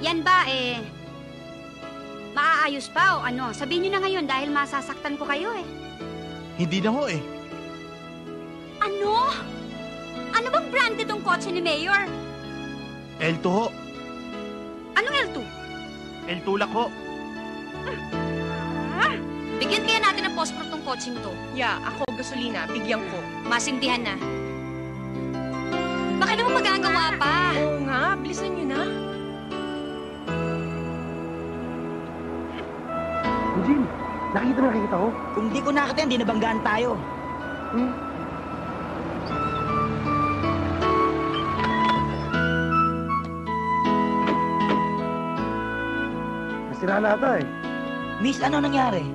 Yan ba, eh... Maaayos pa o ano? Sabihin niyo na ngayon dahil masasaktan ko kayo eh. Hindi na ho eh. Ano? Ano bang brand itong kotse ni Mayor? L2 ho. Anong L2? L2 ho. Bigyan kaya natin ng pospro tong kotseng to. Yeah, ako gasolina. Bigyan ko. Masindihan na. Baka naman magagawa pa. Oo nga, bilisan nyo na. Eugene, nakita mo nakikita ko? Kung di ko nakita, hindi nabanggaan tayo. Nasira na ata eh. Miss, ano nangyari?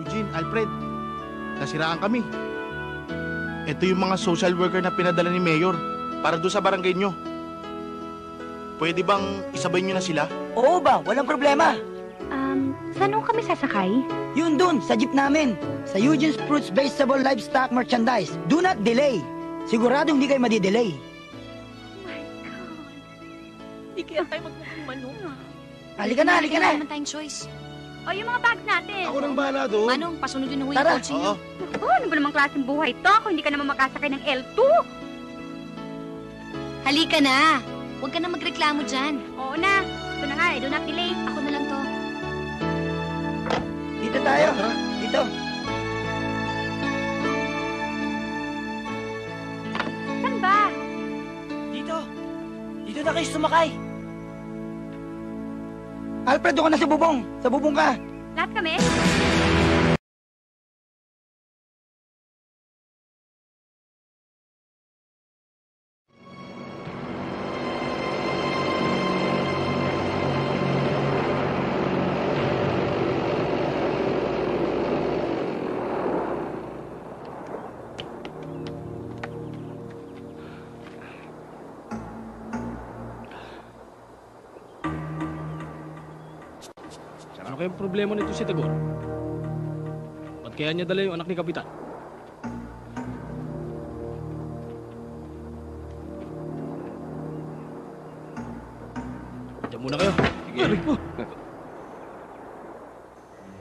Eugene, Alfred, nasiraan kami. Ito yung mga social worker na pinadala ni Mayor para doon sa barangay nyo. Pwede bang isabay nyo na sila? Oo ba? Walang problema. Saan kami sasakay? Yun dun, sa jeep namin. Sa Eugene's Fruits Vegetable Livestock Merchandise. Do not delay. Sigurado hindi kayo madidelay. Hindi kaya tayo magmukhang. Halika na, halika na. Wala naman tayong choice. O, yung mga bags natin. Ako nang bahala doon. Manong, pasunodin na ho yung Tara. kotse niyo. Oo. Naku, ano ba namang klaseng buhay to? Kung hindi ka naman makasakay ng L2. Halika na. Huwag ka na magreklamo dyan. Oo na. Ito na nga eh, do not delay. Ako. Dito tayo. Dito. Saan ba? Dito. Dito na kayo sumakay. Alfred, doon ka na sa bubong. Sa bubong ka. Lahat kami? Problema nito si Tagor? Ba't kaya niya dala yung anak ni Kapitan? Diyan muna kayo. Sige. po.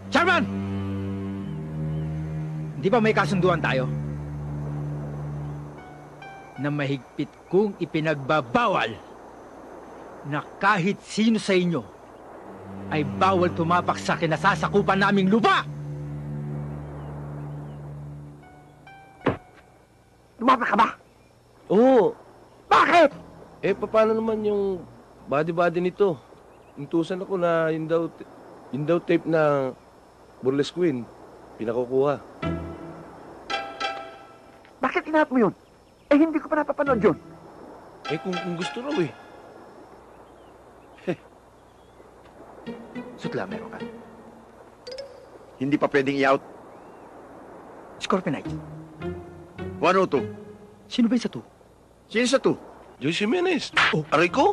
Chairman! Di ba may kasunduan tayo? Na mahigpit kong ipinagbabawal na kahit sino sa inyo ay bawal tumapak sa kinasasakupan naming lupa! Tumapa ka ba? Oo. Bakit? Eh, paano naman yung body-body nito? Intusan ako na yun daw, yun daw tape na Burlesque Queen. Pinakukuha. Bakit inahat mo yun? Eh, hindi ko pa napapanood yun. Eh, kung, kung gusto raw eh. Sutla, meron ka. Hindi pa pwedeng i-out. Scorpionite, 102. sino ba yung sa to? Sino sa to? Joyce Jimenez. Oh. Aray ko?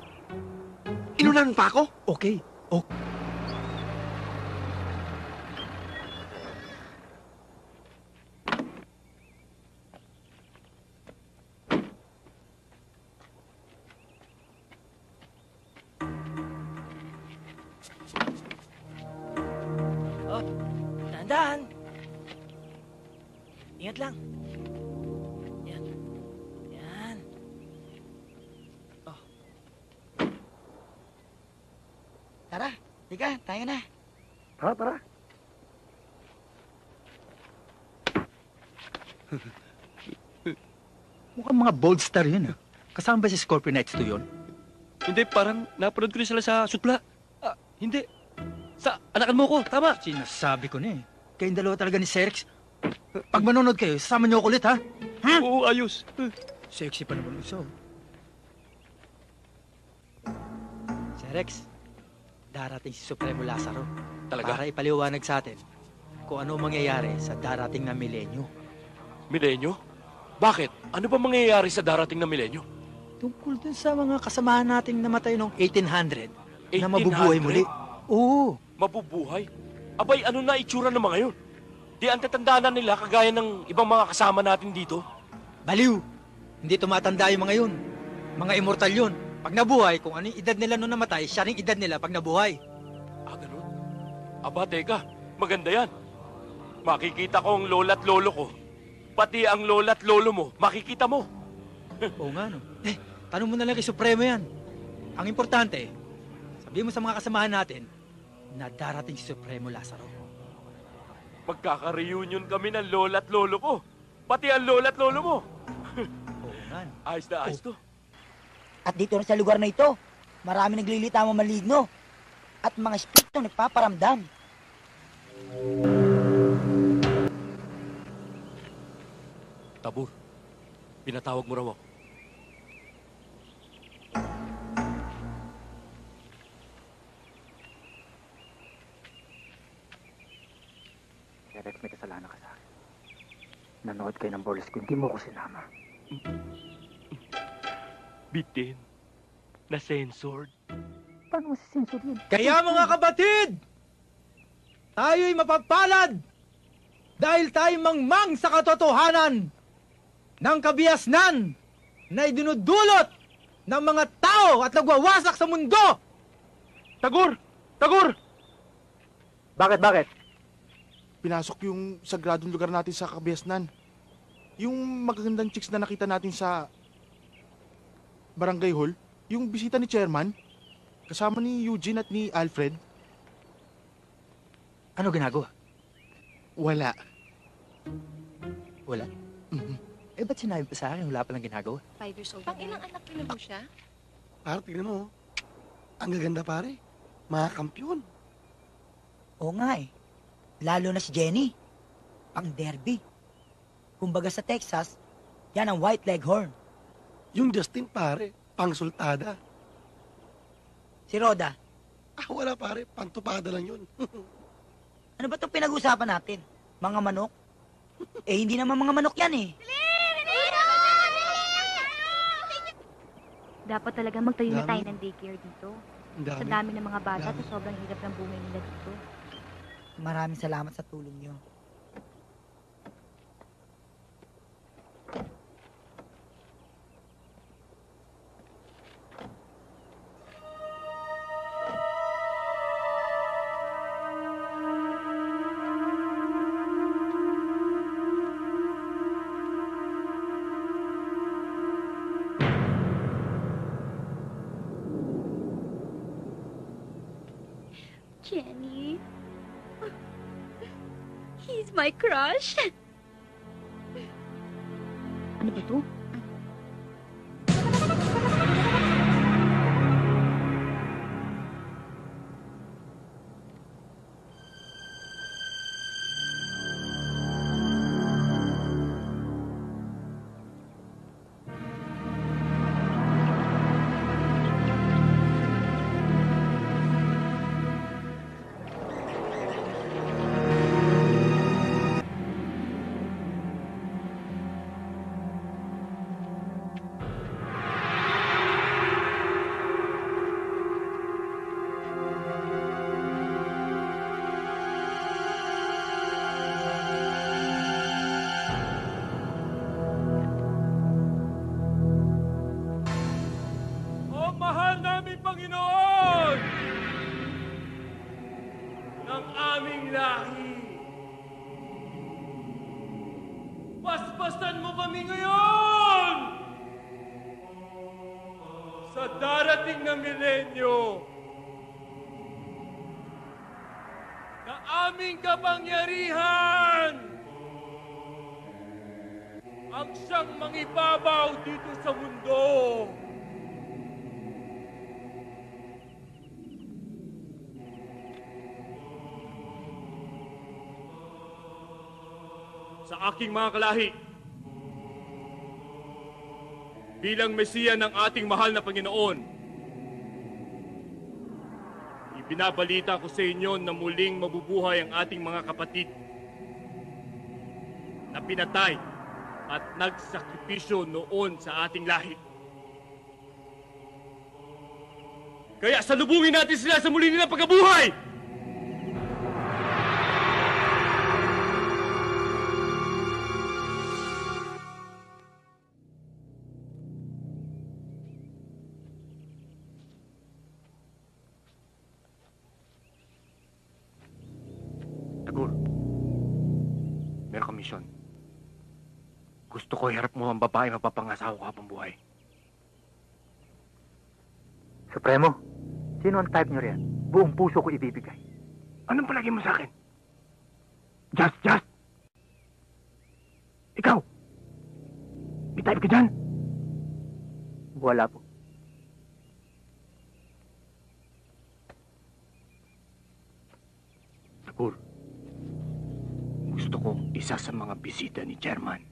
Inunan pa ako? Okay. Oh. Tara, tika, tayo na. Tara, tara. Mukhang mga bold star yun ah. Kasama ba si Scorpionites to yun? Hindi, parang napanood ko rin sila sa sutla. Ah, hindi. Sa anakan mo ko, tama. Sinasabi ko na eh. Kayong dalawa talaga ni Serex. Pag manonood kayo, sasama niyo ako ulit ha? Oo, ayos. Sexy pa naman isa. oh. Serex, darating si Supremo Lazaro. Talaga? Para ipaliwanag sa atin kung ano mangyayari sa darating na milenyo. Milenyo? Bakit? Ano ba mangyayari sa darating na milenyo? Tungkol dun sa mga kasamahan nating namatay noong 1800, na 1800? mabubuhay muli. Oo. Mabubuhay? Abay, ano na itsura ng mga yun? Di ang tatandaan na nila kagaya ng ibang mga kasama natin dito. Baliw! Hindi tumatanda yung mga yun. Mga immortal yun. Pag nabuhay, kung anong edad nila nung namatay, siya rin edad nila pag nabuhay. Ah, ganun? Aba, teka. Maganda yan. Makikita ko ang lola't lolo ko. Pati ang lola't lolo mo, makikita mo. Oo nga, no? Eh, tanong mo na lang kay Supremo yan. Ang importante, sabihin mo sa mga kasamahan natin na darating si Supremo Lazaro. Magkaka-reunion kami ng lola't lolo ko. Pati ang lola't lolo mo. Oo nga, no? Ayos na ayos to. At dito rin sa lugar na ito, marami naglilitamo maligno at mga espiritu nagpaparamdam. Tabur, pinatawag mo raw ako. Rex, may kasalanan ka sa akin. Nanood kayo ng burlesque, hindi mo ko sinama. Bitin. Na-censored. Paano mo sisensor yun? Kaya mga kabatid, tayo'y mapapalad dahil tayo mangmang sa katotohanan ng kabiasnan na idinudulot ng mga tao at nagwawasak sa mundo. Tagor! Tagor! Bakit, bakit? Pinasok yung sagradong lugar natin sa Kabiasnan. Yung magagandang chicks na nakita natin sa barangay hall, yung bisita ni chairman, kasama ni Eugene at ni Alfred, Ano ginagawa? wala. Wala. Mhm. Eh, ba't sinabi pa sa akin wala palang ginagawa? Five years old. Pang ilang anak niyo na siya? Pare, tignan mo. oh. Ang gaganda pare. Mga kampiyon. Oo nga eh. Lalo na si Jenny. Pang derby. Kumbaga sa Texas, yan ang white leghorn. Yung Justin pare, pang sultada. Si Roda, Ah, wala pare, pantupada lang yun. ano ba itong pinag-usapan natin? Mga manok? eh, hindi naman mga manok yan eh. Dapat talaga magtayo na Dami. tayo ng daycare dito. Ang Sa dami. dami ng mga bata Dami. at sobrang hirap ng buhay nila dito. Maraming salamat sa tulong nyo. し。Ng aming lahi. Paspasan mo kami ngayon sa darating na milenyo na aming kapangyarihan ang siyang mangibabaw dito sa mundo. Sa aking mga kalahi. Bilang Mesiya ng ating mahal na Panginoon, ibinabalita ko sa inyo na muling mabubuhay ang ating mga kapatid na pinatay at nagsakripisyo noon sa ating lahi. Kaya salubungin natin sila sa muli nilang pagkabuhay! Ko iharap mo ang babae mapapangasawa ko habang buhay. Supremo, sino ang type niyo riyan? Buong puso ko ibibigay. Anong palagi mo sa akin? Just, just! Ikaw! May type ka dyan? Wala po. Tagur, gusto ko isa sa mga bisita ni Chairman.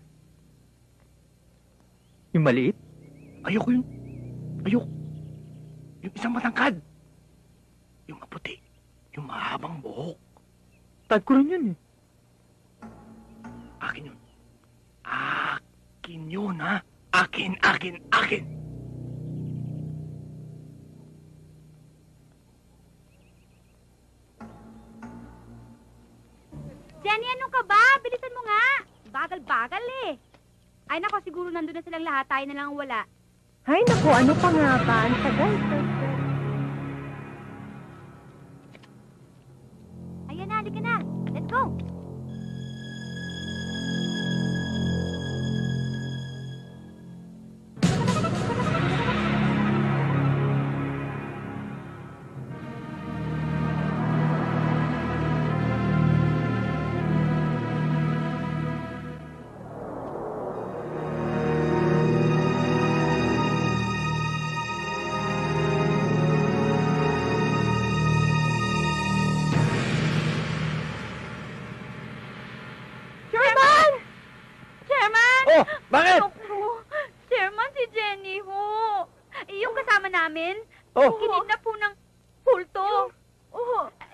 Yung maliit? Ayoko yun. Ayoko. Yung isang matangkad. Yung maputi. Yung mahabang buhok. Tad ko rin yun eh. Akin yun. Akin yun, ha? Akin, akin, akin! Jenny, ano ka ba? Bilisan mo nga. Bagal-bagal eh. Ay nako, siguro nandun na silang lahat. Tayo na lang ang wala. Ay, naku, ano pa nga ba? Ang tagal. Ayan na, halika na. Kinidnap po ng pulto.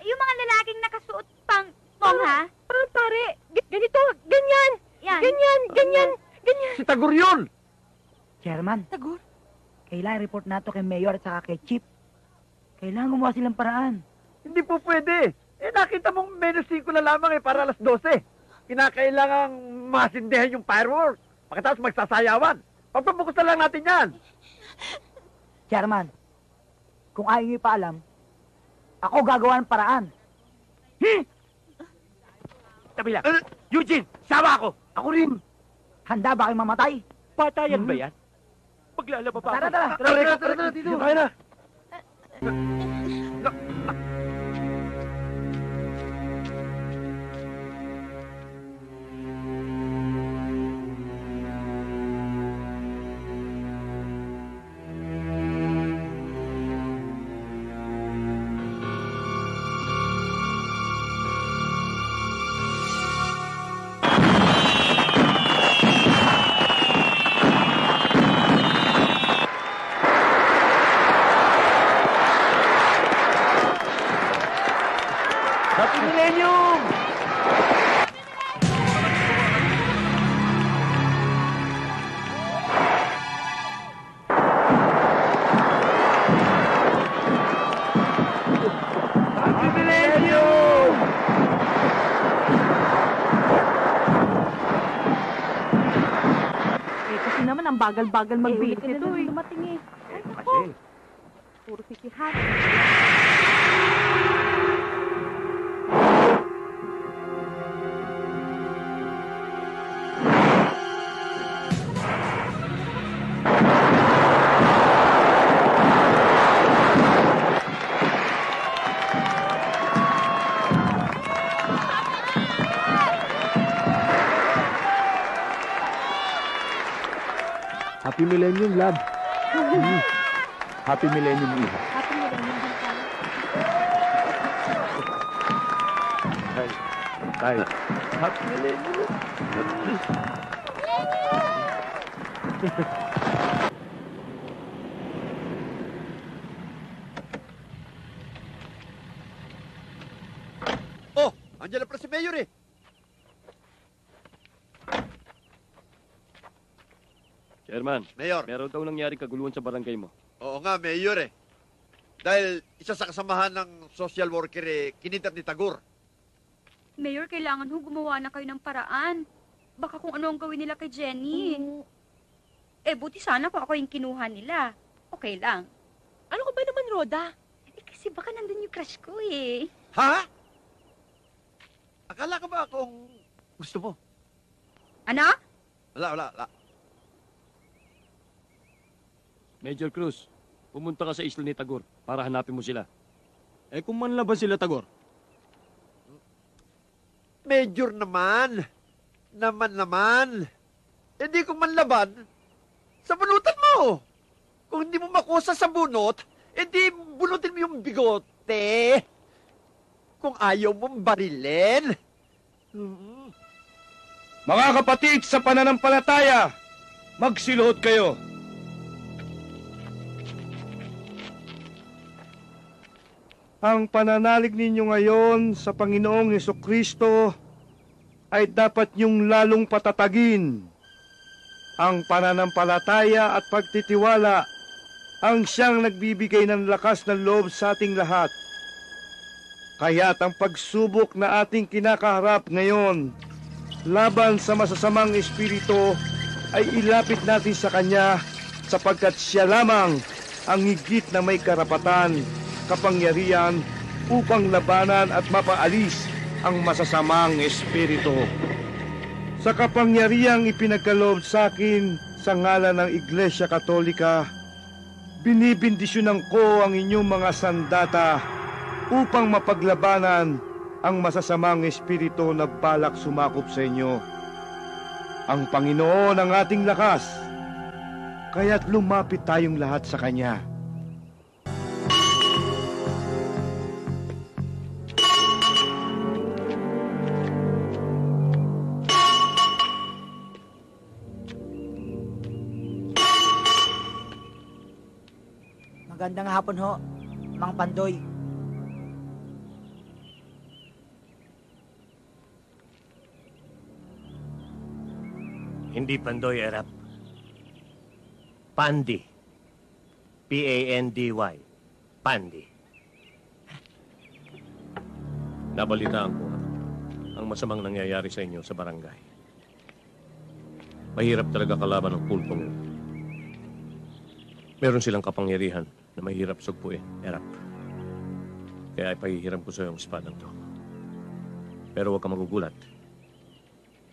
Yung mga lalaking nakasuot pang mongha. Parang pare, g- ganito, ganyan, Yan. ganyan, ganyan, ganyan. Si Tagur yun! Chairman, Tagur? kailangan report nato kay Mayor at saka kay Chief. Kailangan gumawa silang paraan. Hindi po pwede. Eh, nakita mong minus 5 na lamang eh, para alas 12. Kinakailangang masindihan yung fireworks. Pagkatapos magsasayawan. Pagpabukus na lang natin yan. Chairman, kung ayaw niyo ipaalam, ako gagawa ng paraan. Tabi lang. Eugene, sama ako! Ako rin! Handa ba kayong mamatay? Patayan ba yan? Paglalaba pa Tara, ako. tara. Tara, tara, tara, tara, dito. Tayo na. Happy naman ang bagal-bagal mag-bilis Eh, nito eh. Dumating eh. Kasi, Puro sisihat. Happy Millennium, love. Mm. Happy Millennium, Iha. Happy Millennium tayo. Tay. Happy Millennium. Oh, andyan na pala si Mayor eh. Chairman, Mayor. meron daw nangyari kaguluhan sa barangay mo. Oo nga, Mayor eh. Dahil isa sa kasamahan ng social worker eh, kinidnap ni Tagur. Mayor, kailangan ho gumawa na kayo ng paraan. Baka kung ano ang gawin nila kay Jenny. Eh, buti sana kung ako yung kinuha nila. Okay lang. Ano ka ba naman, Roda? Eh, kasi baka nandun yung crush ko eh. Ha? Akala ko ba kung gusto mo? Ano? Wala, wala, wala. Major Cruz, pumunta ka sa isla ni Tagor para hanapin mo sila. Eh kung manlaban sila, Tagor. Major naman. Naman naman. Hindi ko manlaban. Sa bunutan mo. Kung hindi mo makusa sa bunot, edi bunutin mo yung bigote. Kung ayaw mong barilin. Hmm. Mga kapatid sa pananampalataya, magsiluhod kayo. Ang pananalig ninyo ngayon sa Panginoong Heso Kristo ay dapat niyong lalong patatagin. Ang pananampalataya at pagtitiwala ang siyang nagbibigay ng lakas ng loob sa ating lahat. Kaya't ang pagsubok na ating kinakaharap ngayon laban sa masasamang espiritu ay ilapit natin sa Kanya sapagkat Siya lamang ang higit na may karapatan, kapangyarihan upang labanan at mapaalis ang masasamang espiritu. Sa kapangyarihang ipinagkaloob sa akin sa ngalan ng Iglesia Katolika, binibindisyonan ko ang inyong mga sandata upang mapaglabanan ang masasamang espiritu na balak sumakop sa inyo. Ang Panginoon ang ating lakas, kaya't lumapit tayong lahat sa Kanya. Magandang hapon ho, Mang Pandoy. Hindi Pandoy Erap. Pandi. P-A-N-D-Y. Pandi. Nabalitaan ko ang masamang nangyayari sa inyo sa barangay. Mahirap talaga kalaban ng kultong yun. Meron silang kapangyarihan na mahirap sugpuin, erap. Kaya ipahihiram ko sa iyo ang espadang to. Pero huwag ka magugulat.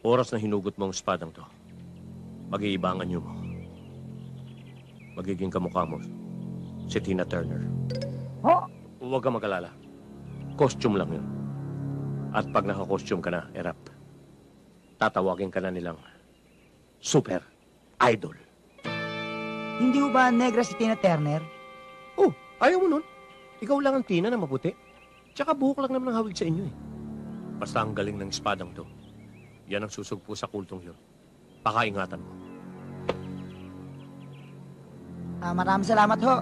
Oras na hinugot mo ang espadang to, mag-iibangan niyo mo. Magiging kamukha mo si Tina Turner. Ho? Huwag ka mag-alala. Costume lang yun. At pag naka-costume ka na, erap, tatawagin ka na nilang super idol. Hindi ho ba negra si Tina Turner? Ayaw mo nun. Ikaw lang ang Tina na maputi. Tsaka buhok lang naman ang hawig sa inyo eh. Basta ang galing ng espadang to. Yan ang susugpo sa kultong yun. Pakaingatan mo. Ah, maraming salamat ho.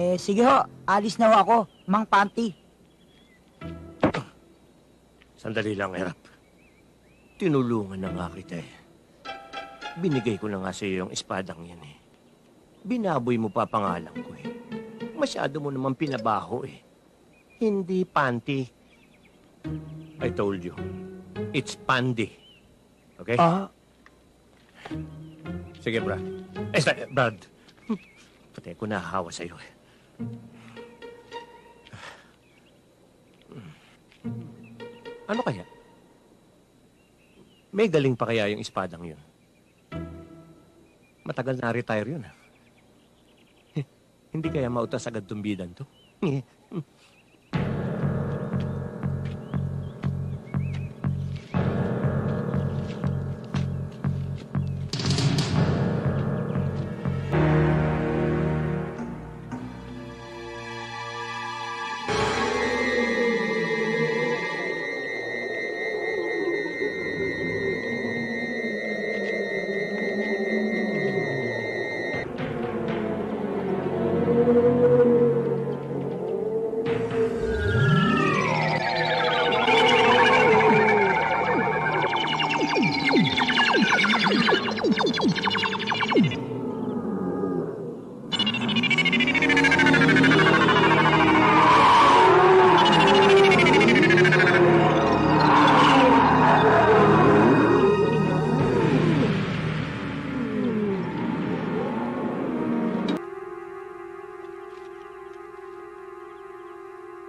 Eh, sige ho, alis na ho ako, Mang Panty. Sandali lang, Erap. Tinulungan na nga kita eh. Binigay ko na nga sa iyo yung espadang yan eh. Binaboy mo pa pangalan ko eh. Masyado mo naman pinabaho eh. Hindi panty. I told you. It's pandi. Okay? Ah, Sige, Brad. Eh, sa- Brad. Pati ko nahahawa sa'yo eh. Ano kaya? May galing pa kaya yung espadang yun? Matagal na retire yun ah. Hindi kaya mautas agad tumbidan to?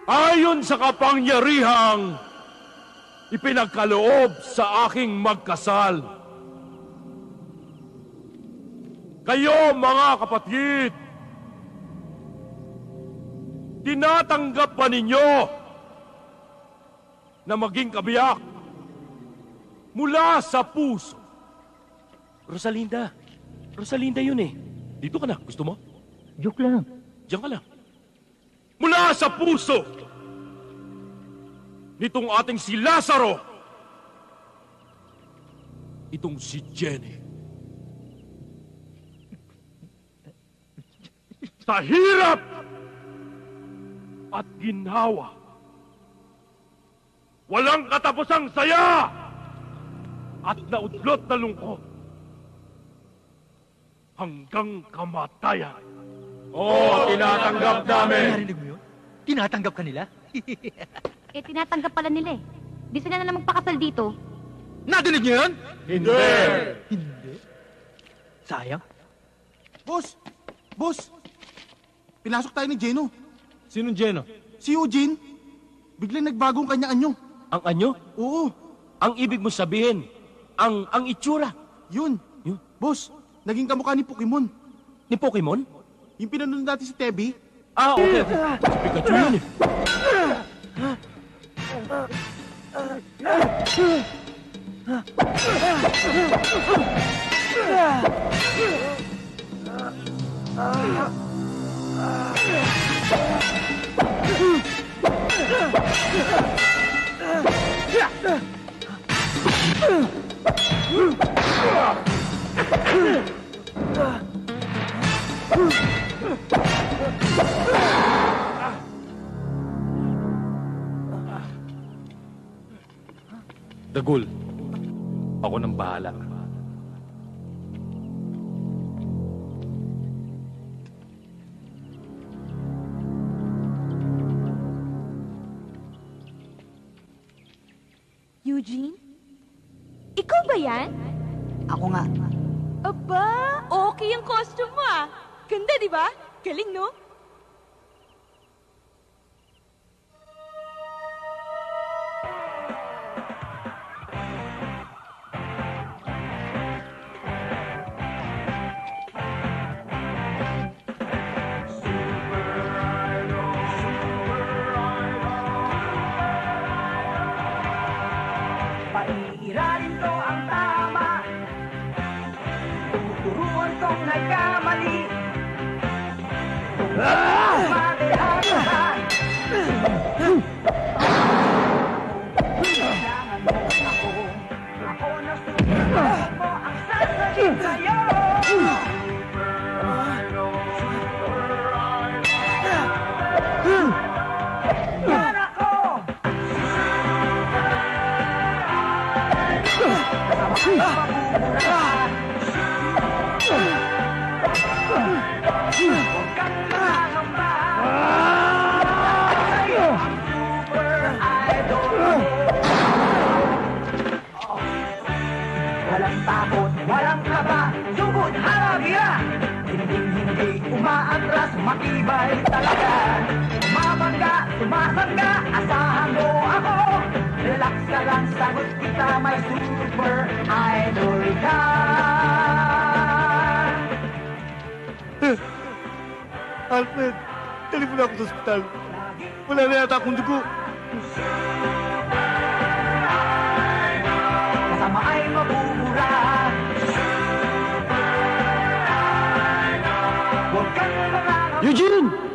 Ayon sa kapangyarihang ipinagkaloob sa aking magkasal. Kayo mga kapatid, tinatanggap ba ninyo na maging kabiyak mula sa puso? Rosalinda, Rosalinda yun eh. Dito ka na, gusto mo? Joke lang. Diyan ka lang. Mula sa puso nitong ating si Lazaro, itong si Jenny. Sa hirap at ginhawa, walang katapusang saya at naudlot na lungkot hanggang kamatayan. Oo, tinatanggap namin. Narinig mo yun? Tinatanggap ka nila? Eh, tinatanggap pala nila eh. Di sila na lang magpakasal dito. Nadinig niyo yun? Hindi. Hindi. Sayang. Boss! Boss! Pinasok tayo ni Jeno. Sinong Jeno? Si Eugene. Biglang nagbagong kanya anyo. Ang anyo? Oo, Ang ibig mo sabihin, ang ang itsura yun. Yun. Boss, naging kamukha ni Pokemon. ni Pokemon? Yung pinanood natin si Tebi. Ah, okay. okay. Si Pikachu yun eh. Dagul, ako nang bahala. Eugene? Ikaw ba yan? Ako nga. Aba, okay yung costume mo ah. Ganda, di ba? Galing, no? Makibay talaga Mabangga, sumasangga, asahan mo ako Relax ka lang, sagot kita, may super idol ka Alfred, dali mo na ako sa ospital. Wala na yata akong dugo. Huwag